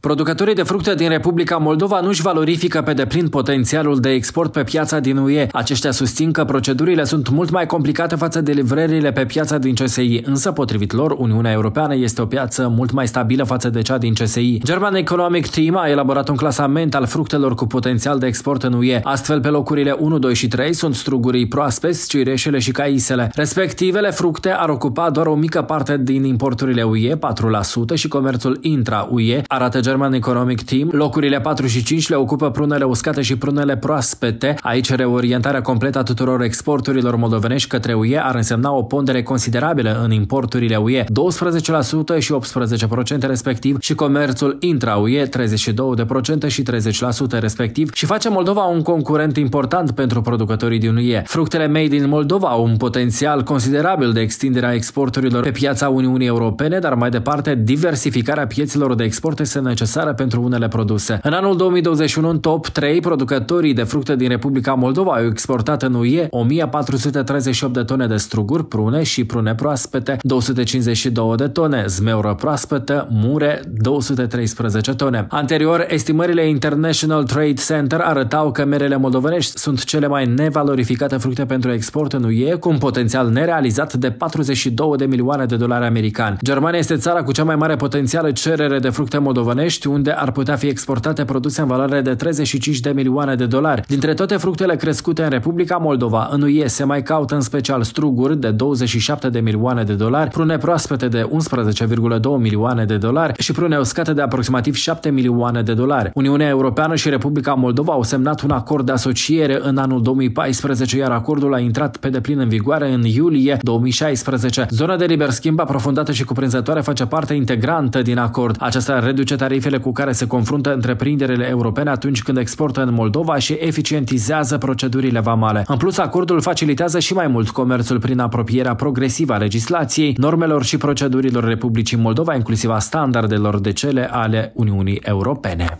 Producătorii de fructe din Republica Moldova nu-și valorifică pe deplin potențialul de export pe piața din UE. Aceștia susțin că procedurile sunt mult mai complicate față de livrările pe piața din CSI, însă, potrivit lor, Uniunea Europeană este o piață mult mai stabilă față de cea din CSI. German Economic Team a elaborat un clasament al fructelor cu potențial de export în UE. Astfel, pe locurile 1, 2 și 3 sunt strugurii proaspeți, cireșele și caisele. Respectivele fructe ar ocupa doar o mică parte din importurile UE, 4%, și comerțul intra-UE, arată German Economic Team. Locurile 4 și 5 le ocupă prunele uscate și prunele proaspete. Aici reorientarea completă a tuturor exporturilor moldovenești către UE ar însemna o pondere considerabilă în importurile UE, 12% și 18% respectiv și comerțul intra-UE 32% și 30% respectiv și face Moldova un concurent important pentru producătorii din UE. Fructele made in Moldova au un potențial considerabil de extinderea exporturilor pe piața Uniunii Europene, dar mai departe diversificarea piețelor de export este necesară pentru unele produse. În anul 2021, în top 3, producătorii de fructe din Republica Moldova au exportat în UE 1438 de tone de struguri, prune și prune proaspete, 252 de tone, zmeură proaspătă, mure, 213 tone. Anterior, estimările International Trade Center arătau că merele moldovenești sunt cele mai nevalorificate fructe pentru export în UE, cu un potențial nerealizat de 42 de milioane de dolari americani. Germania este țara cu cea mai mare potențială cerere de fructe moldovenești București, unde ar putea fi exportate produse în valoare de 35 de milioane de dolari. Dintre toate fructele crescute în Republica Moldova, în UE se mai caută în special struguri de 27 de milioane de dolari, prune proaspete de 11,2 milioane de dolari și prune uscate de aproximativ 7 milioane de dolari. Uniunea Europeană și Republica Moldova au semnat un acord de asociere în anul 2014, iar acordul a intrat pe deplin în vigoare în iulie 2016. Zona de liber schimb aprofundată și cuprinzătoare face parte integrantă din acord. Aceasta reduce tarifele tarifele cu care se confruntă întreprinderile europene atunci când exportă în Moldova și eficientizează procedurile vamale. În plus, acordul facilitează și mai mult comerțul prin apropierea progresivă a legislației, normelor și procedurilor Republicii Moldova, inclusiv a standardelor de cele ale Uniunii Europene.